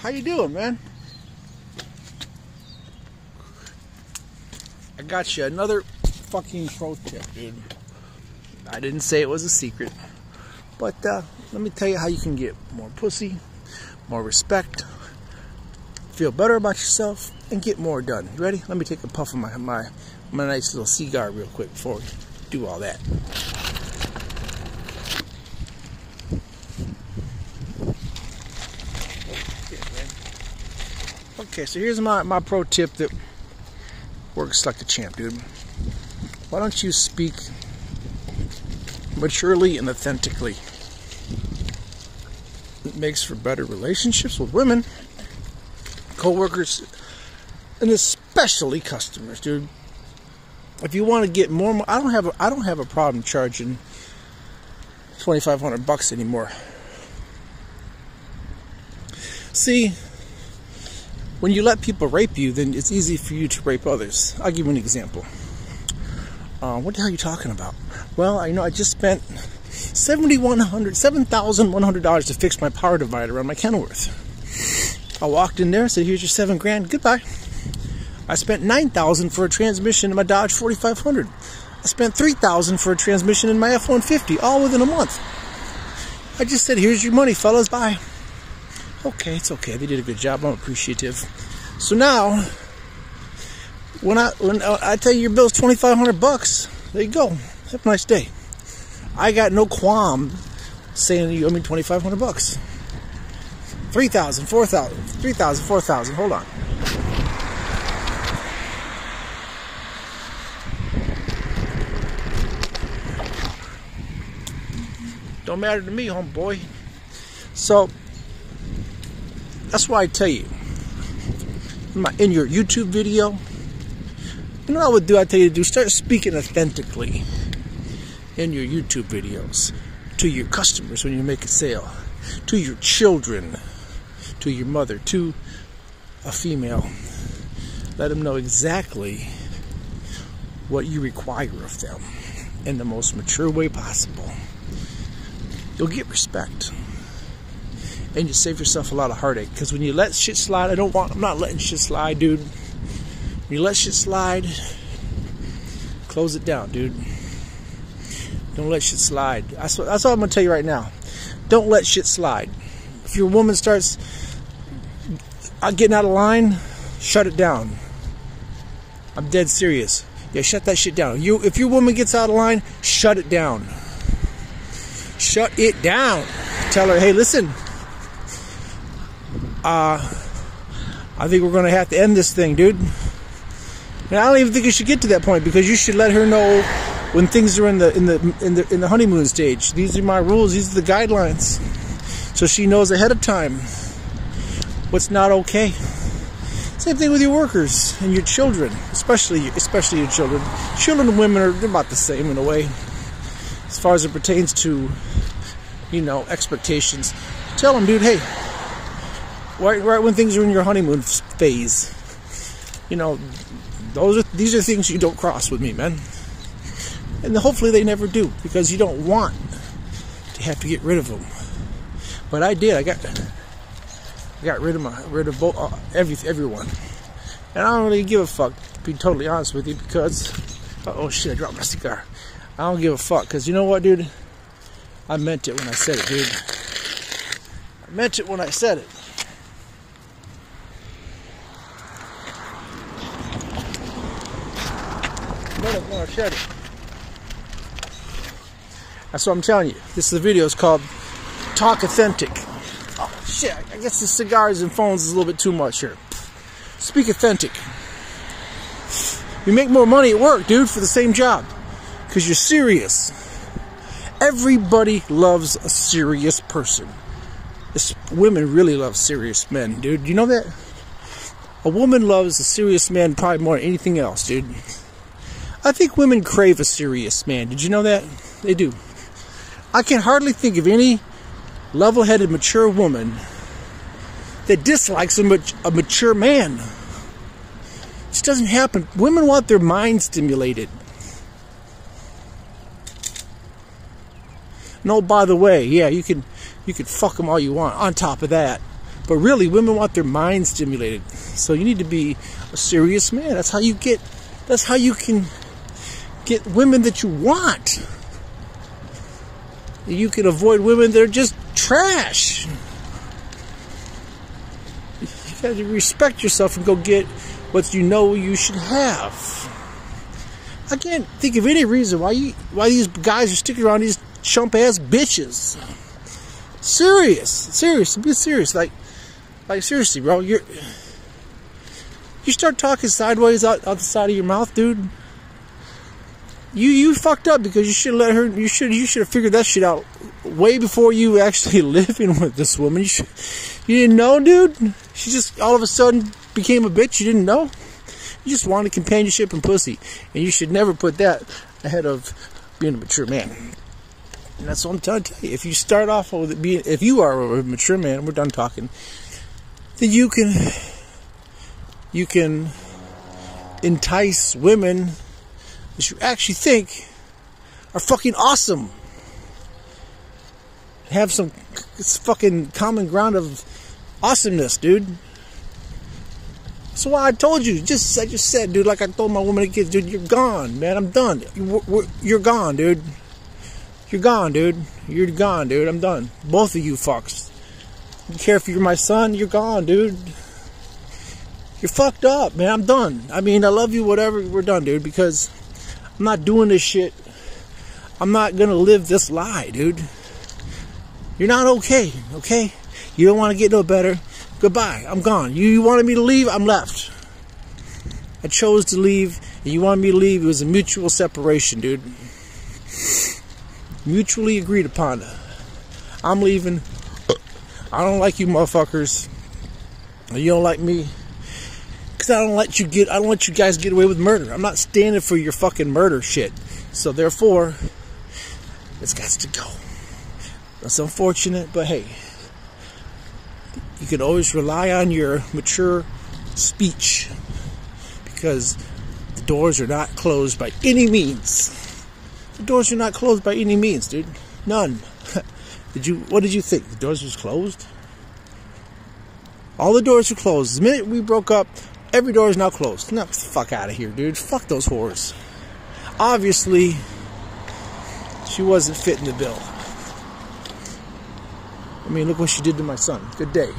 How you doing, man? I got you another fucking pro tip, dude. I didn't say it was a secret. But uh, let me tell you how you can get more pussy, more respect, feel better about yourself, and get more done. You ready? Let me take a puff of my my, my nice little cigar real quick before we do all that. Okay, so here's my, my pro tip that works like a champ, dude. Why don't you speak maturely and authentically? It makes for better relationships with women, co-workers, and especially customers, dude. If you want to get more, I don't have a, I don't have a problem charging twenty five hundred bucks anymore. See, when you let people rape you, then it's easy for you to rape others. I'll give you an example. Uh, what the hell are you talking about? Well, I know I just spent $7,100, $7,100 to fix my power divider on my Kenworth. I walked in there, and said, here's your seven grand, goodbye. I spent 9000 for a transmission in my Dodge 4500. I spent 3000 for a transmission in my F-150, all within a month. I just said, here's your money, fellas, bye. Okay, it's okay. They did a good job. I'm appreciative. So now, when I when uh, I tell you your bill's twenty five hundred bucks, there you go. Have a nice day. I got no qualm saying you owe me twenty five hundred bucks. Three thousand, four thousand, three thousand, four thousand. Hold on. Don't matter to me, homeboy. So that's why I tell you. In your YouTube video, you know what I would do? I tell you to do start speaking authentically in your YouTube videos to your customers when you make a sale, to your children, to your mother, to a female. Let them know exactly what you require of them in the most mature way possible. You'll get respect and you save yourself a lot of heartache. Because when you let shit slide, I don't want. I'm not letting shit slide, dude. When you let shit slide, close it down, dude. Don't let shit slide. That's, that's all I'm gonna tell you right now. Don't let shit slide. If your woman starts uh, getting out of line, shut it down. I'm dead serious. Yeah, shut that shit down. You, if your woman gets out of line, shut it down. Shut it down. Tell her, hey, listen, uh, I think we're going to have to end this thing, dude. And I don't even think you should get to that point because you should let her know when things are in the in the in the in the honeymoon stage. These are my rules. These are the guidelines, so she knows ahead of time what's not okay. Same thing with your workers and your children, especially especially your children. Children and women are about the same in a way, as far as it pertains to, you know, expectations. Tell them, dude, hey, right, right when things are in your honeymoon phase. You know, those are these are things you don't cross with me, man. And hopefully they never do because you don't want to have to get rid of them. But I did. I got I got rid of my rid of both, uh, every everyone. And I don't really give a fuck. To be totally honest with you, because oh shit, I dropped my cigar. I don't give a fuck because you know what, dude. I meant it when I said it, dude. I meant it when I said it. That's what I'm telling you. This is the video. It's called Talk Authentic. Oh, shit. I guess the cigars and phones is a little bit too much here. Speak authentic. You make more money at work, dude, for the same job. Because you're serious. Everybody loves a serious person. This, women really love serious men, dude. You know that? A woman loves a serious man probably more than anything else, dude. I think women crave a serious man. Did you know that? They do. I can hardly think of any level headed, mature woman that dislikes a, a mature man. This doesn't happen. Women want their mind stimulated. No, by the way, yeah, you can you can fuck them all you want. On top of that, But really, women want their mind stimulated. So you need to be a serious man. That's how you get. That's how you can get women that you want. You can avoid women that are just trash. You gotta respect yourself and go get what you know you should have. I can't think of any reason why you why these guys are sticking around these chump ass bitches. Serious, serious, be serious. Like, like seriously, bro. You're you start talking sideways out, out the side of your mouth, dude. You you fucked up because you should let her. You should you should have figured that shit out way before you actually living with this woman. You should, you didn't know, dude. She just all of a sudden became a bitch. You didn't know. You just wanted companionship and pussy, and you should never put that ahead of being a mature man. And that's what I'm trying to tell you. If you start off with it being, if you are a mature man, we're done talking, then you can, you can entice women that you actually think are fucking awesome. Have some fucking common ground of awesomeness, dude. So why I told you, just I just said, dude, like I told my woman and kids, dude, you're gone, man. I'm done. You're gone, dude. You're gone, dude. You're gone, dude. I'm done. Both of you fucks. You care if you're my son? You're gone, dude. You're fucked up, man. I'm done. I mean, I love you, whatever. We're done, dude, because I'm not doing this shit. I'm not gonna live this lie, dude. You're not okay, okay? You don't want to get no better. Goodbye. I'm gone. You, you wanted me to leave? I'm left. I chose to leave, and you wanted me to leave. It was a mutual separation, dude mutually agreed upon. I'm leaving. I don't like you motherfuckers. You don't like me. Cause I don't let you get I don't let you guys get away with murder. I'm not standing for your fucking murder shit. So therefore, it's got to go. That's unfortunate, but hey. You can always rely on your mature speech because the doors are not closed by any means. The doors are not closed by any means, dude. None. did you? What did you think? The doors was closed? All the doors were closed. The minute we broke up, every door is now closed. Now, fuck out of here, dude. Fuck those whores. Obviously, she wasn't fitting the bill. I mean, look what she did to my son. Good day.